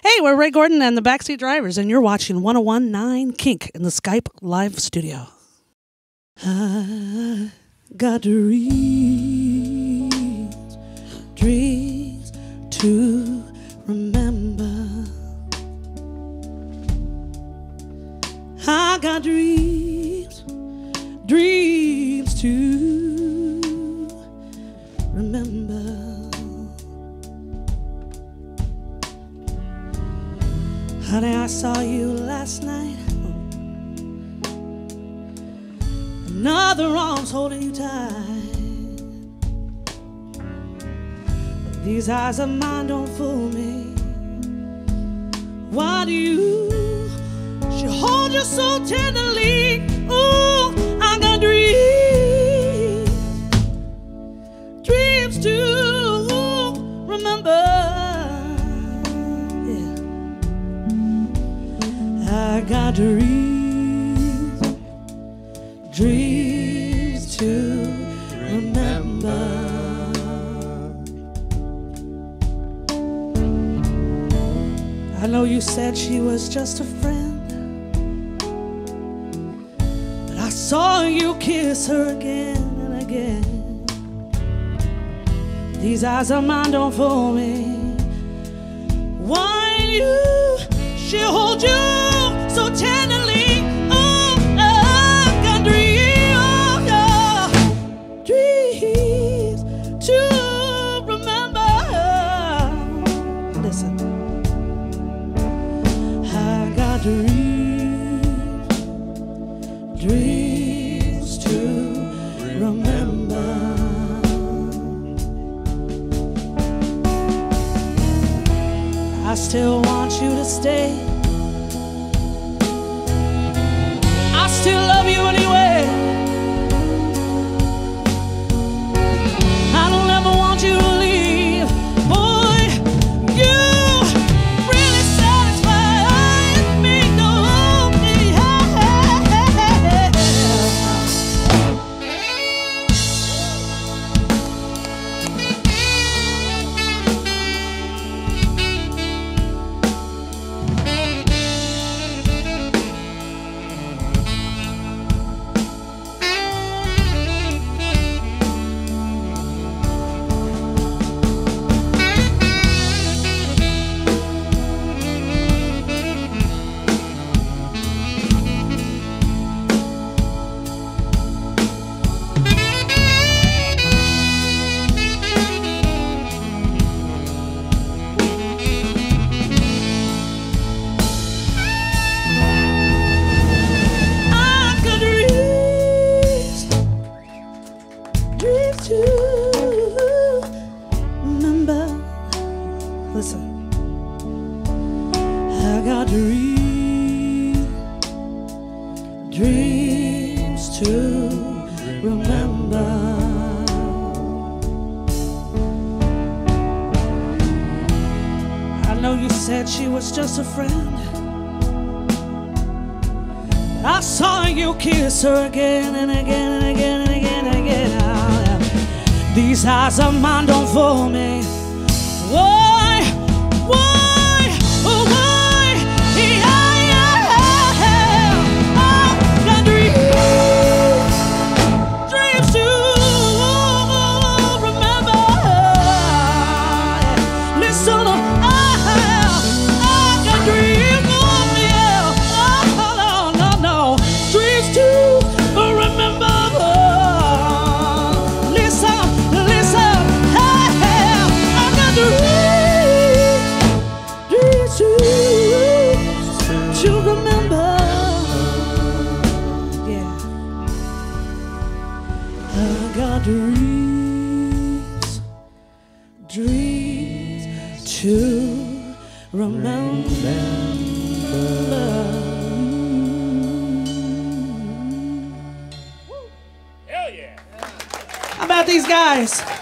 Hey, we're Rae Gordon and the Backseat Drivers, and you're watching 1019 Kink in the Skype live studio. I got dreams, dreams to remember. I got dreams, dreams to Honey, I saw you last night. Another arm's holding you tight. These eyes of mine don't fool me. Why do you? She hold you so tenderly. Ooh, I got dreams, dreams to remember. I got dreams, dreams to remember. I know you said she was just a friend, but I saw you kiss her again and again. These eyes of mine don't fool me. Why you? She hold you still want you to stay. I still love you anyway. Listen, I got dreams, dreams to remember. I know you said she was just a friend. I saw you kiss her again and again and again and again and again. These eyes of mine don't fool me. Why? Dreams, dreams to remember. How about these guys?